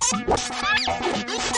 Música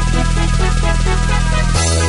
Thank you.